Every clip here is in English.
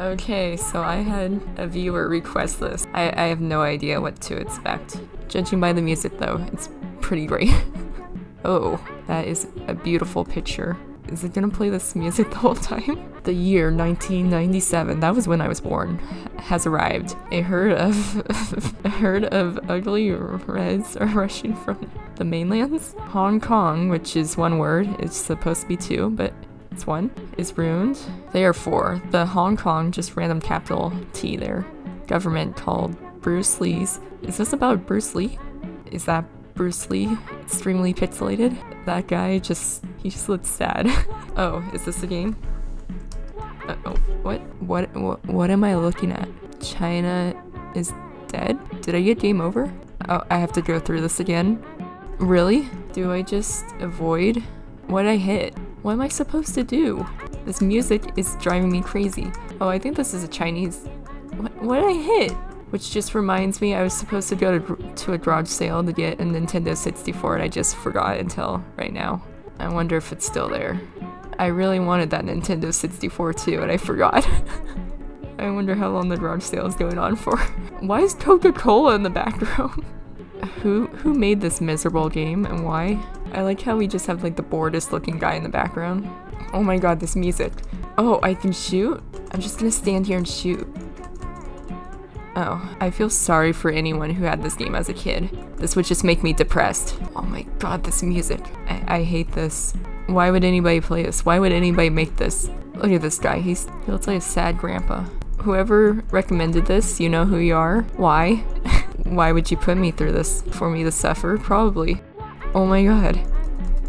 Okay, so I had a viewer request this. I, I have no idea what to expect. Judging by the music though, it's pretty great. oh, that is a beautiful picture. Is it gonna play this music the whole time? The year 1997, that was when I was born, has arrived. A herd of a herd of ugly reds are rushing from the mainlands. Hong Kong, which is one word, it's supposed to be two, but one, is ruined. They are four. The Hong Kong, just random capital T there. Government called Bruce Lee's. Is this about Bruce Lee? Is that Bruce Lee extremely pixelated? That guy just, he just looks sad. oh, is this a game? Uh oh, what, what, what, what am I looking at? China is dead? Did I get game over? Oh, I have to go through this again. Really? Do I just avoid? What I hit? What am I supposed to do? This music is driving me crazy. Oh, I think this is a Chinese... What, what did I hit? Which just reminds me I was supposed to go to, to a garage sale to get a Nintendo 64 and I just forgot until right now. I wonder if it's still there. I really wanted that Nintendo 64 too and I forgot. I wonder how long the garage sale is going on for. Why is Coca-Cola in the background? who who made this miserable game and why? I like how we just have like the boredest looking guy in the background. Oh my god, this music. Oh, I can shoot? I'm just gonna stand here and shoot. Oh, I feel sorry for anyone who had this game as a kid. This would just make me depressed. Oh my god, this music. I, I hate this. Why would anybody play this? Why would anybody make this? Look at this guy, he's, he looks like a sad grandpa. Whoever recommended this, you know who you are. Why? Why would you put me through this? For me to suffer? Probably. Oh my god.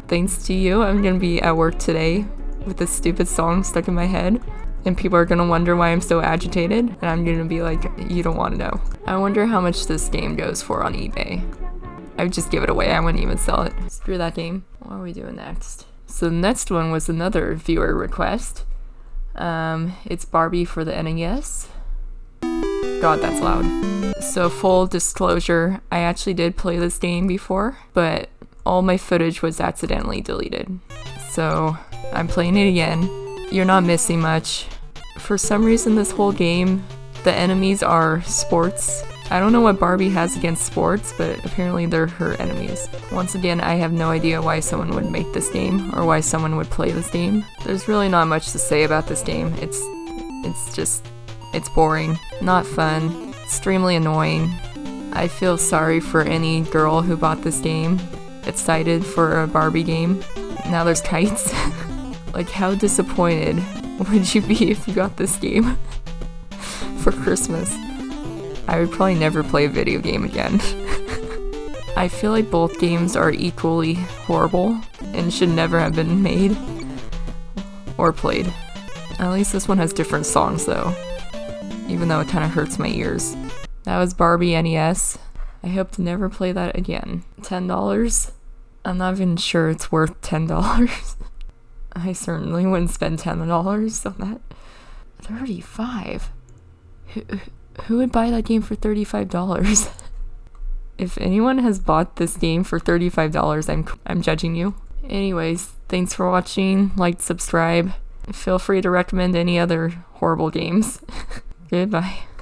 Thanks to you, I'm gonna be at work today with this stupid song stuck in my head. And people are gonna wonder why I'm so agitated. And I'm gonna be like, you don't wanna know. I wonder how much this game goes for on eBay. I would just give it away, I wouldn't even sell it. Screw that game. What are we doing next? So the next one was another viewer request. Um, it's Barbie for the NES. God, that's loud. So full disclosure, I actually did play this game before, but all my footage was accidentally deleted. So I'm playing it again. You're not missing much. For some reason this whole game, the enemies are sports. I don't know what Barbie has against sports, but apparently they're her enemies. Once again, I have no idea why someone would make this game, or why someone would play this game. There's really not much to say about this game. It's, it's just, it's boring, not fun, extremely annoying. I feel sorry for any girl who bought this game, excited for a Barbie game. Now there's kites. like how disappointed would you be if you got this game for Christmas? I would probably never play a video game again. I feel like both games are equally horrible and should never have been made or played. At least this one has different songs though, even though it kind of hurts my ears. That was Barbie NES. I hope to never play that again. $10? I'm not even sure it's worth $10. I certainly wouldn't spend $10 on that. 35 Who, who would buy that game for $35? if anyone has bought this game for $35, I'm, I'm judging you. Anyways, thanks for watching. Like, subscribe. Feel free to recommend any other horrible games. Goodbye.